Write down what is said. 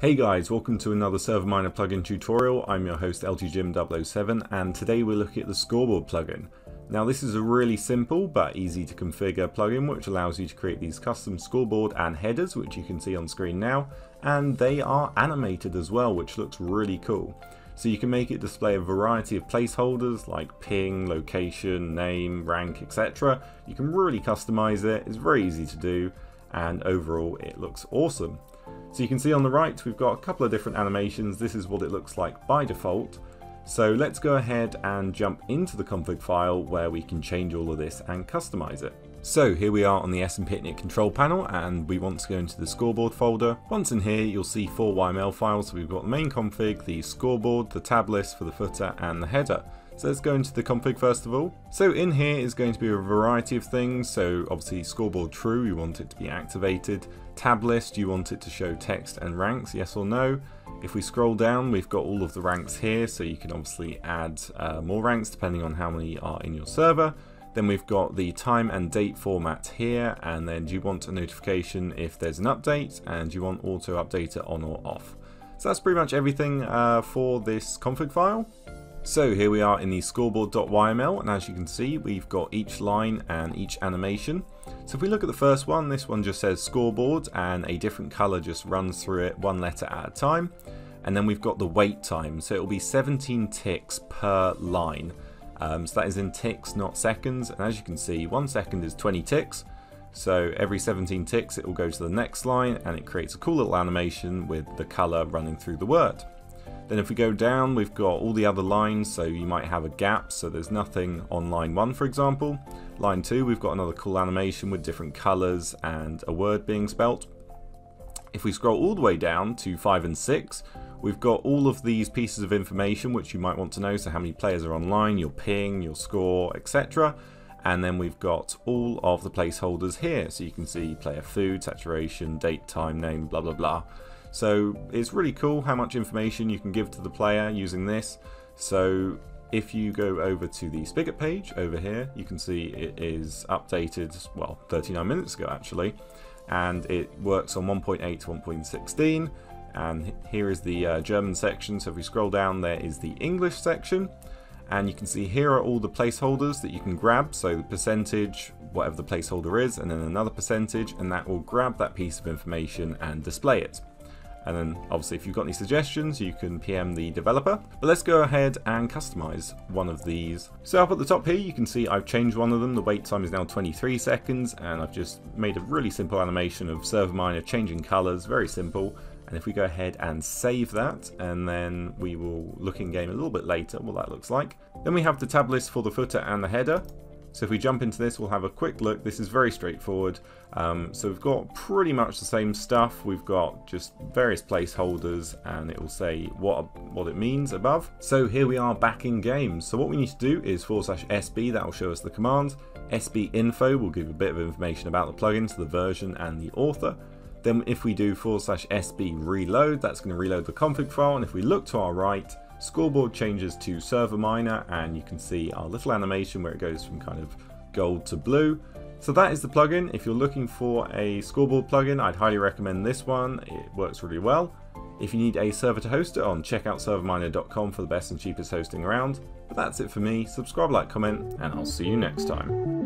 Hey guys, welcome to another Serverminer plugin tutorial. I'm your host LTJim007 and today we're looking at the scoreboard plugin. Now this is a really simple but easy to configure plugin which allows you to create these custom scoreboard and headers which you can see on screen now and they are animated as well which looks really cool. So you can make it display a variety of placeholders like ping, location, name, rank, etc. You can really customize it, it's very easy to do and overall it looks awesome. So you can see on the right we've got a couple of different animations. This is what it looks like by default. So let's go ahead and jump into the config file where we can change all of this and customize it. So here we are on the SMPitNet control panel and we want to go into the scoreboard folder. Once in here you'll see four YML files. So we've got the main config, the scoreboard, the tab list for the footer and the header. So let's go into the config first of all. So in here is going to be a variety of things. So obviously scoreboard true, you want it to be activated. Tab list, you want it to show text and ranks, yes or no. If we scroll down, we've got all of the ranks here, so you can obviously add uh, more ranks depending on how many are in your server. Then we've got the time and date format here, and then do you want a notification if there's an update, and you want auto update it on or off. So that's pretty much everything uh, for this config file. So here we are in the scoreboard.yml and as you can see we've got each line and each animation. So if we look at the first one, this one just says scoreboard and a different color just runs through it one letter at a time. And then we've got the wait time, so it'll be 17 ticks per line. Um, so that is in ticks, not seconds. And as you can see, one second is 20 ticks. So every 17 ticks it will go to the next line and it creates a cool little animation with the color running through the word. Then if we go down, we've got all the other lines, so you might have a gap, so there's nothing on line 1 for example. Line 2, we've got another cool animation with different colours and a word being spelt. If we scroll all the way down to 5 and 6, we've got all of these pieces of information which you might want to know, so how many players are online, your ping, your score, etc. And then we've got all of the placeholders here, so you can see player food, saturation, date, time, name, blah blah blah. So it's really cool how much information you can give to the player using this. So if you go over to the Spigot page over here, you can see it is updated, well, 39 minutes ago actually, and it works on 1.8 to 1.16. And here is the uh, German section. So if we scroll down, there is the English section. And you can see here are all the placeholders that you can grab. So the percentage, whatever the placeholder is, and then another percentage, and that will grab that piece of information and display it. And then obviously if you've got any suggestions, you can PM the developer. But let's go ahead and customize one of these. So up at the top here, you can see I've changed one of them. The wait time is now 23 seconds, and I've just made a really simple animation of Serverminer changing colors, very simple. And if we go ahead and save that, and then we will look in game a little bit later what that looks like. Then we have the tab list for the footer and the header. So if we jump into this, we'll have a quick look. This is very straightforward. Um, so we've got pretty much the same stuff. We've got just various placeholders and it will say what, what it means above. So here we are back in game. So what we need to do is forward slash SB, that will show us the command. SB info will give a bit of information about the plugin, so the version and the author. Then if we do forward slash SB reload, that's going to reload the config file. And if we look to our right, Scoreboard changes to server miner and you can see our little animation where it goes from kind of gold to blue. So that is the plugin. If you're looking for a scoreboard plugin, I'd highly recommend this one. It works really well. If you need a server to host it on, check out serverminer.com for the best and cheapest hosting around. But that's it for me. Subscribe, like, comment, and I'll see you next time.